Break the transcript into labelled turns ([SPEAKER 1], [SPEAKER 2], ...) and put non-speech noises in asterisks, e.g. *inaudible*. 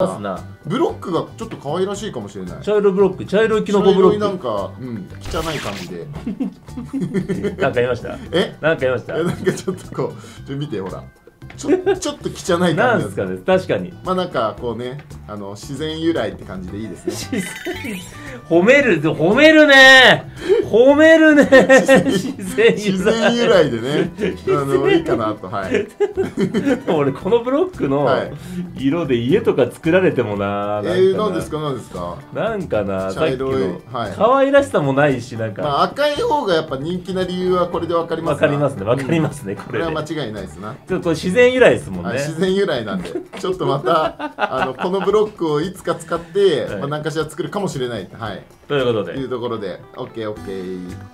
[SPEAKER 1] ますな。
[SPEAKER 2] ブロックがちょっと可愛らしいかもしれない。
[SPEAKER 1] 茶色ブロック茶色いキノコ
[SPEAKER 2] 茶色いな
[SPEAKER 1] ブロッ
[SPEAKER 2] んか、うん、汚い感じで。
[SPEAKER 1] ク *laughs* なんか言いました？
[SPEAKER 2] え？
[SPEAKER 1] なんか言いました？
[SPEAKER 2] えなんかちょっとこうちょ見てほら。ちょ *laughs* ちょっと汚い感じ
[SPEAKER 1] なんすかね確かに。
[SPEAKER 2] まあなんかこうねあの自然由来って感じでいいですね。
[SPEAKER 1] 自然褒める褒めるね褒めるね。自然
[SPEAKER 2] 由来。でね。あのいいかなと。はい。*laughs*
[SPEAKER 1] 俺このブロックの
[SPEAKER 2] はい。
[SPEAKER 1] 色で家とか作られてもな
[SPEAKER 2] えー、
[SPEAKER 1] なん
[SPEAKER 2] ですか何ですか。
[SPEAKER 1] なんかな
[SPEAKER 2] 茶色い。
[SPEAKER 1] の。
[SPEAKER 2] はい。
[SPEAKER 1] 可愛らしさもないしなんか。
[SPEAKER 2] まあ赤い方がやっぱ人気な理由はこれでわかります
[SPEAKER 1] わかりますねわかり
[SPEAKER 2] す、
[SPEAKER 1] ますね
[SPEAKER 2] うん。
[SPEAKER 1] これで。
[SPEAKER 2] これは間違いないですな。
[SPEAKER 1] ちょっとこれ自然由来ですもんね。
[SPEAKER 2] はい、自然由来なんで。ちょっとまた *laughs* あのこのブロックをいつか使って、
[SPEAKER 1] はい。
[SPEAKER 2] まあ、何かしら作るかもしれない、はい、
[SPEAKER 1] ということで。
[SPEAKER 2] というところで。OKOK a